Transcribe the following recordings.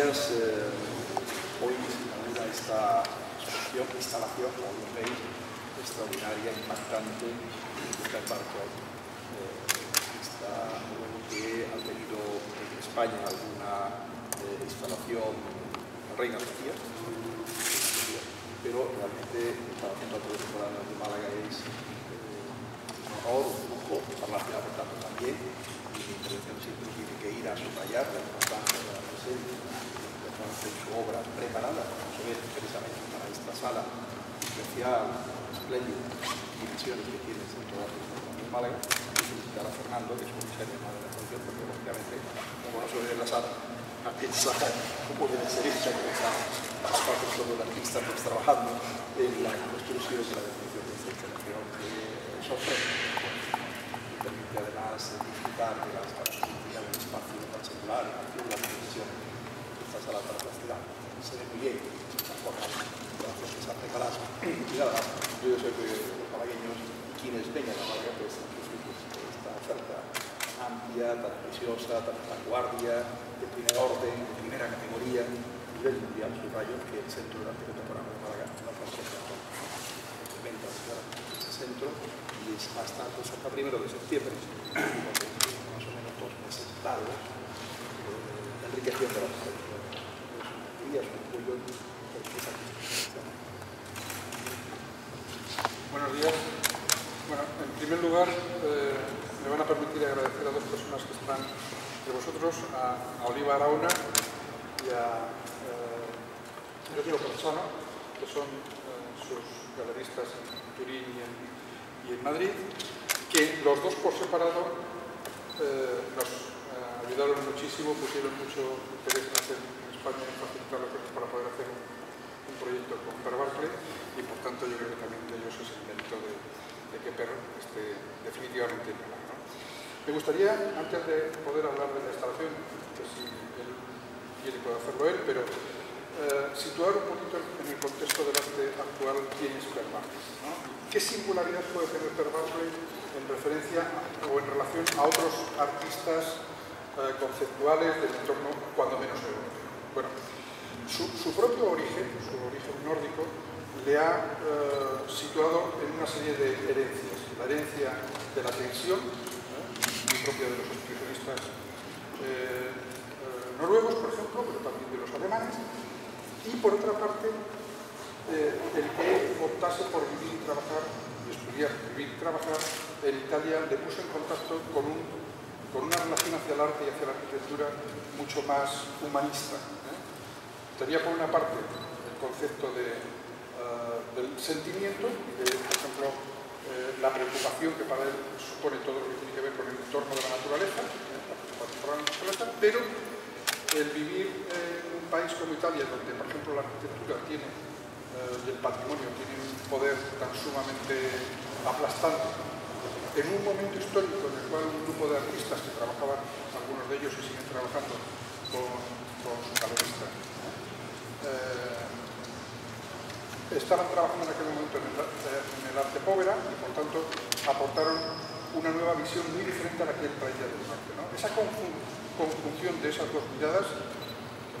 días, eh, hoy sin duda esta instalación, como veis, extraordinaria, impactante, está en barco. Eh, está luego que ha tenido en España alguna eh, instalación Reina Sofía, pero realmente para nosotros de Málaga es eh, un honor, un lujo, por tanto también. Mi intervención siempre tiene que ir a subrayar la importancia de la presencia, su obra preparada, vamos a ver precisamente para esta sala especial, espléndida, dimensiones que tiene el Centro de Arte de Málaga, y felicitar a Fernando, que es un diseño de la exposición, porque lógicamente, como no se ve en la sala, a pensar cómo debe ser hecha, que está las partes todo el artista pues, trabajando en la construcción de la definición de esta instalación que sorprende permite además disfrutar de las características del espacio y la televisión sala para la ciudad. Se ve muy bien gracias que se ha preparado. Y nada, yo sé que los malagueños, quienes vengan a Málaga, pues esta oferta amplia, tan preciosa, tan vanguardia, de primer orden, de primera categoría, a nivel mundial, subrayo, que el Centro de Arte Contemporáneo de Málaga conserva todo. Ventas de este centro hasta, pues, hasta primero de septiembre, más o menos dos meses largos, eh, enriqueciendo la Buenos días. Bueno, en primer lugar, eh, me van a permitir agradecer a dos personas que están entre vosotros, a, a Oliva Arauna y a eh, Giorgio que son eh, sus galeristas en Turín y en Madrid, que los dos por separado eh, nos eh, ayudaron muchísimo, pusieron mucho interés en hacer España en facilitar los para poder hacer un, proyecto con Per Barclay y por tanto yo creo que también de ellos es el mérito de, que Per esté definitivamente en ¿no? Me gustaría, antes de poder hablar de la instalación, que si él quiere puede hacerlo él, pero eh, situar un poquito en el contexto del arte actual quién es Per Barclay. ¿Qué singularidad puede tener Per en referencia o en relación a otros artistas eh, conceptuales del entorno, cuando menos europeo? Bueno, su, propio origen, su origen nórdico, le ha eh, situado en una serie de herencias. La herencia de la tensión, ¿eh? propia de los expresionistas noruegos, por ejemplo, pero también de los alemanes, y por otra parte eh, el que optase por vivir y trabajar, estudiar, vivir y trabajar en Italia, le puso en contacto con, un, con una relación hacia el arte y hacia la arquitectura mucho más humanista. ¿Eh? Tenía por una parte el concepto de, uh, del sentimiento, de, por ejemplo, eh, la preocupación que para él supone todo lo que tiene que ver con el entorno de la naturaleza, la naturaleza pero el vivir en un país como Italia, donde por ejemplo la arquitectura tiene eh, del patrimonio tiene un poder tan sumamente aplastante, en un momento histórico en el cual un grupo de artistas que trabajaban, algunos de ellos y siguen trabajando con, con sus galeristas, eh, estaban trabajando en aquel momento en el, arte povera y por tanto aportaron una nueva visión muy diferente a la que él traía del. ¿no? Esa conjunción de esas dos miradas,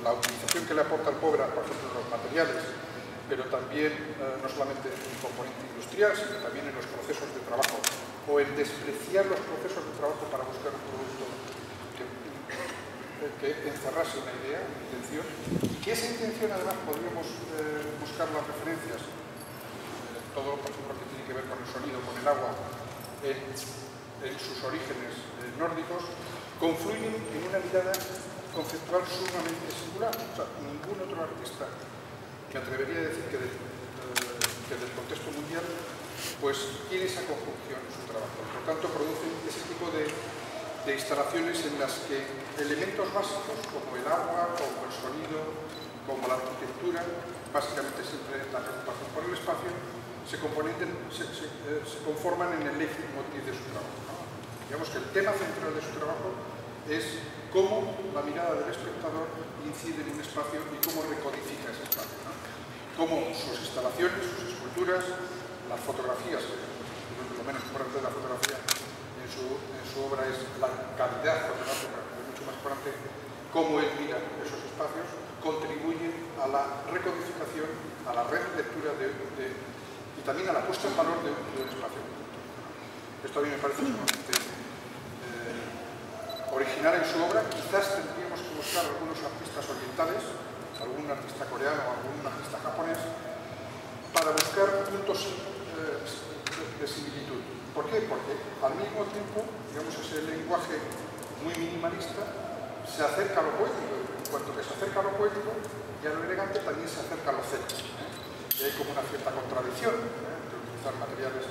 la utilización que le aporta el pobre, por ejemplo, los materiales, pero también eh, no solamente en el componente industrial, sino también en los procesos de trabajo, o en despreciar los procesos de trabajo para buscar un producto que encerrase una idea, una intención, y que esa intención además podríamos eh, buscar las referencias, eh, todo por ejemplo que tiene que ver con el sonido, con el agua, en, en sus orígenes nórdicos, confluyen en una mirada conceptual sumamente singular. O sea, ningún otro artista me atrevería a decir que del, eh, contexto mundial, pues tiene esa conjunción en su trabajo. Por tanto, producen ese tipo de, instalaciones en las que elementos básicos como el agua, como el sonido, como la arquitectura, básicamente siempre la preocupación por el espacio, se, eh, se, conforman en el leitmotiv de su trabajo. Digamos que el tema central de su trabajo es cómo la mirada del espectador incide en un espacio y cómo recodifica ese espacio cómo sus instalaciones, sus esculturas, las fotografías, lo menos importante de la fotografía en su, obra es la calidad fotográfica, es mucho más importante cómo él mira esos espacios, la recodificación, a la relectura de, y también a la puesta en valor de, un espacio. Esto a mí me parece sumamente eh, original en su obra. Quizás tendríamos que buscar algunos artistas orientales, algún artista coreano o algún artista japonés, para buscar puntos eh, de similitud. ¿Por qué? Porque al mismo tiempo, digamos, ese lenguaje muy minimalista se acerca a lo poético. En cuanto que se acerca a lo poético y a lo elegante, también se acerca a lo cético. ¿eh? Y hay como una cierta contradicción ¿eh? entre utilizar materiales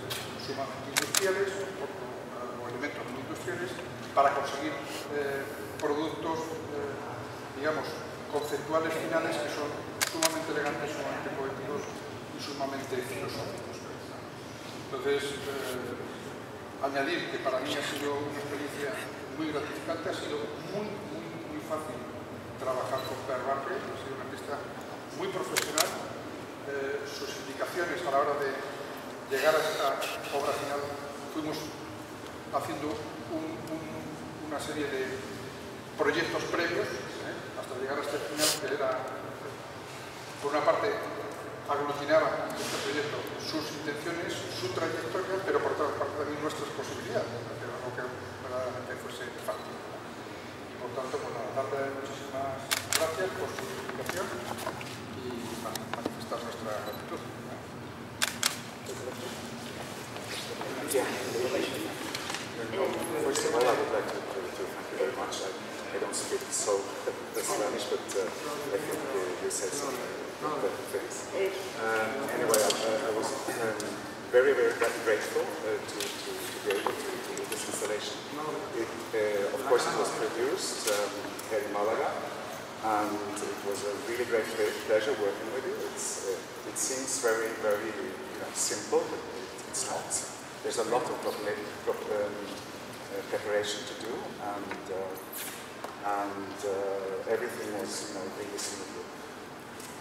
sumamente industriales o, elementos muy industriales para conseguir eh, productos, digamos, conceptuales finales que son sumamente elegantes, sumamente poéticos y sumamente filosóficos. Entonces, añadir que para mí ha sido una experiencia muy gratificante, ha sido muy, muy, muy fácil trabajar con Per Barre, ha sido un artista muy profesional. Eh, sus indicaciones a la hora de llegar a esta obra final, fuimos haciendo una serie de proyectos previos ¿eh? hasta llegar a este final que era, por una parte, aglutinaba este proyecto sus intenciones, su trayectoria, pero por otra parte también nuestras posibilidades verdaderamente fuese fácil. Y por tanto, pues darle muchísimas gracias por su explicación y manifestar nuestra gratitud. Um, anyway, I, I was um, very, very grateful uh, to, to, to be able to installation. It, uh, of course, it was produced um, here in Malaga, and it was a really great pleasure working with you. Uh, it seems very, very you know, simple, but it's not. There's a lot of um, uh, preparation to do, and, uh, and uh, everything was you know, really simple.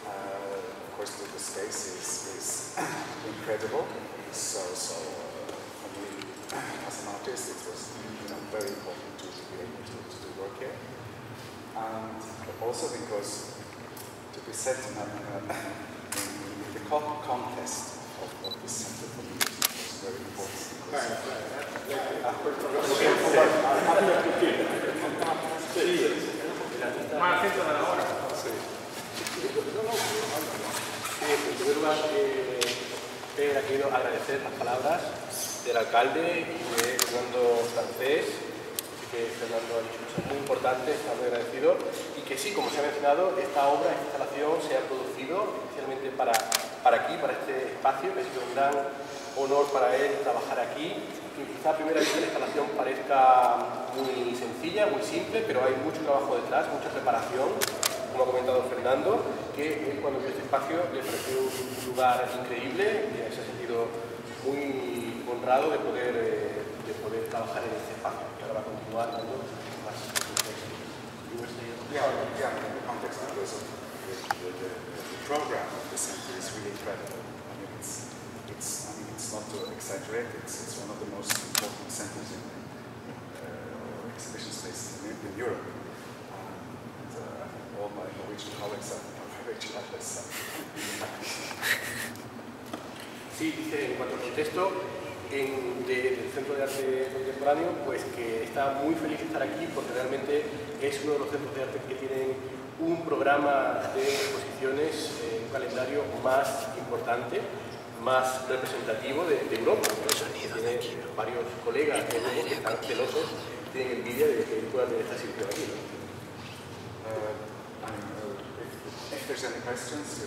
Uh, of course, the, space is, is incredible, so, so for me, as an artist, it was you know, very important to, to be able to, to do work here. And also because to be set in, a, in, in the contest of, of the center for music was very important. Más agradecer las palabras del alcalde y de Fernando Francés, que Fernando ha dicho cosas muy importantes, está muy agradecido, y que sí, como se ha mencionado, esta obra, esta instalación se ha producido especialmente para, para aquí, para este espacio, que ha sido un gran honor para él trabajar aquí, que quizá a primera vista la instalación parezca muy sencilla, muy simple, pero hay mucho trabajo detrás, mucha preparación, como ha comentado Fernando, que él cuando vio este espacio le pareció un lugar increíble, y sentido muy honrado de poder, eh, de poder trabajar en este espacio, que ahora va a continuar dando más Yeah, yeah, in the context of the, program of the center is really incredible. I mean, it's, it's, I mean, it's not to exaggerate, it's, it's one of the most important centers in uh, exhibition spaces in, in Europe. And uh, all my Norwegian colleagues are, very jealous. Sí, dice en cuanto al contexto, en, del Centro de Arte Contemporáneo, pues que está muy feliz de estar aquí porque realmente es uno de los centros de arte que tienen un programa de exposiciones, eh, un calendario más importante, más representativo de, Europa. Tiene varios colegas que, están celosos, tienen envidia de que puedan tener esta situación aquí. Uh, if there's any questions,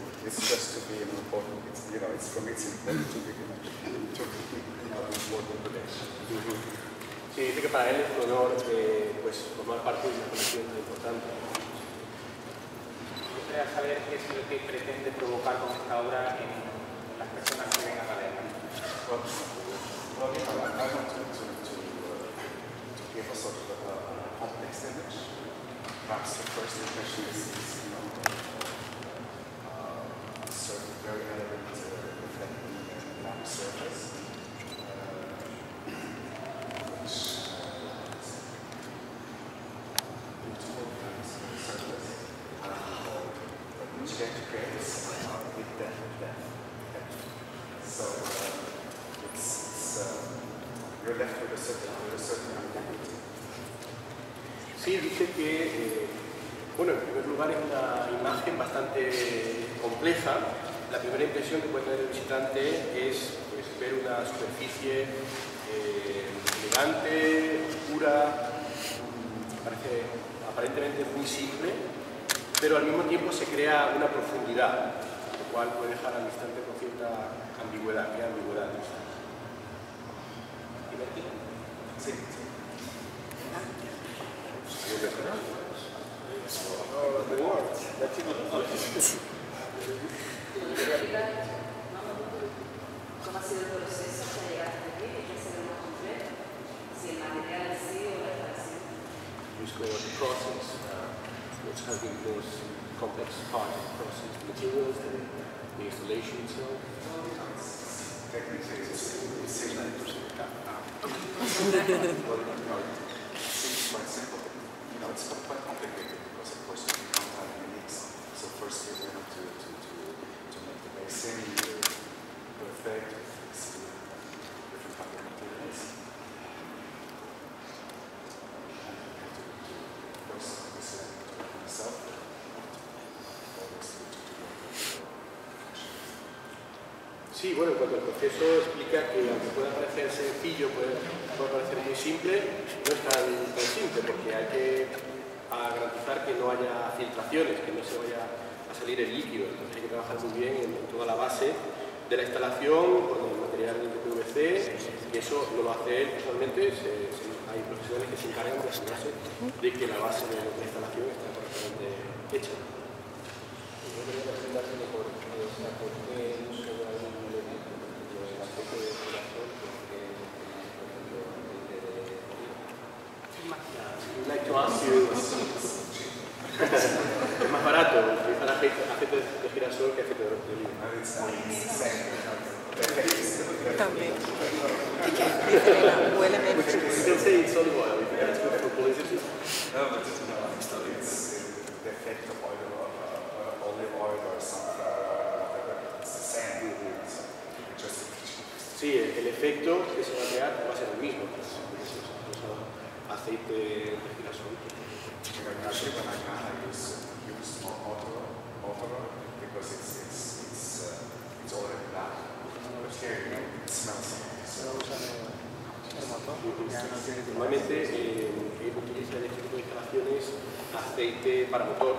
It's just to be an important, it's, you know, it's for me, it's important to be, to be Sí, dice que para él es un honor pues, formar parte de una colección tan importante. saber qué es lo que pretende provocar con esta obra en las personas que vengan a leerla. Well, well, you know, I, want to, to, to, uh, to give a sort of a, a complex image. Perhaps the first impression is, is you know, very elegant uh, reflecting surface. So you're left with a certain ambiguity. Sí, dice que, eh, bueno, en primer lugar es una imagen bastante compleja. La primera impresión que puede tener el visitante es pues, ver una superficie eh, elegante, oscura, mm, parece aparentemente muy simple, pero al mismo tiempo se crea una profundidad, lo cual puede dejar al instante con cierta ambigüedad, crea ambigüedad. al instante. ¿Divertido? Sí, sí. ¿Cómo ha sido el proceso para llegar hasta aquí? ¿Qué es el más completo? Si el material en sí o la instalación. just go on the process, uh, which has been the most complex part of the process, the materials, the, the installation itself. Technically, it's, it's similar to well, you know, it seems quite simple, but you know, it's quite quite complicated because, of course, you can't have uniques. So first, you have to to to, to make the semi perfect with different type of materials. Sí, bueno, en cuanto al proceso explica que aunque pueda parecer sencillo, puede, puede parecer muy simple, no es tan, tan simple porque hay que a garantizar que no haya filtraciones, que no se vaya a salir el líquido. Entonces hay que trabajar muy bien en, toda la base de la instalación con el material de PVC y eso lo hace él personalmente, se- hay profesionales que se encargan de asegurarse de que la base de la instalación está correctamente hecha. Yo quería preguntárselo por, eh, por qué el uso de algún elemento, por ejemplo, el aspecto de decoración, porque, por ejemplo, el de We'd like to ask you, es más barato utilizar aceite, aceite de girasol que aceite de oliva. También. Huele menos. You can say it's olive oil if that's good for publicity. No, but it's, no, it's, it's the effect of oil, uh, uh, olive oil or uh. It's the same. Sí, el, el efecto que se va a crear va a ser el mismo. Aceite de girasol. when I can, I use use because it's it's it's uh, it's already black. But here, you know, it smells. So Normalmente eh, utiliza en este tipo de instalaciones aceite para motor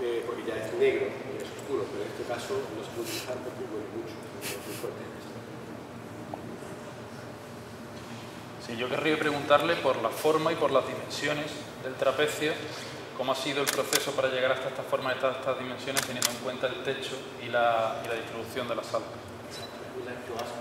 eh, porque ya es negro y es oscuro, pero en este caso no se puede utilizar porque huele mucho, es muy fuerte. Yo querría preguntarle por la forma y por las dimensiones del trapecio, cómo ha sido el proceso para llegar hasta esta forma, hasta estas dimensiones, teniendo en cuenta el techo y la, y la distribución de la sala. We'd like to ask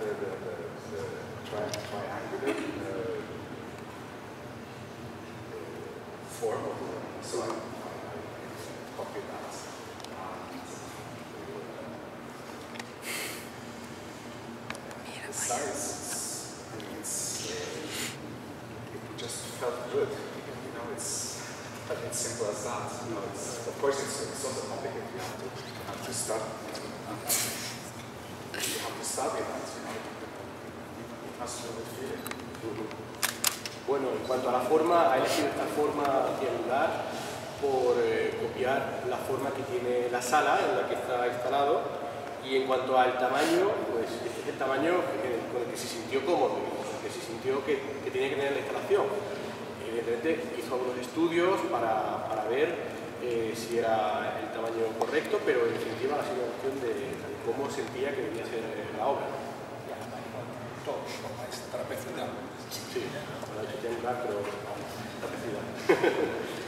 the the the, the tri triangular uh, form of the so I, I, I copied that. And the size, I mean, it's, uh, it just felt good. You know, it's, it's simple as that. You know, it's, of course, it's, it's also complicated. You have to, you have to start. You have Bueno, en cuanto a la forma, ha elegido esta forma triangular por eh, copiar la forma que tiene la sala en la que está instalado. Y en cuanto al tamaño, pues este es el tamaño que- con el que se sintió cómodo, con el que se sintió que, que tenía que tener la instalación. Evidentemente hizo algunos estudios para, para ver eh, si era el tamaño correcto, pero en definitiva ha sido cuestión de cómo sentía que debía ser la obra. Sí, ya pero trapezoidal.